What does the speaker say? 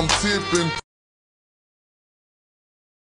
I'm tipping.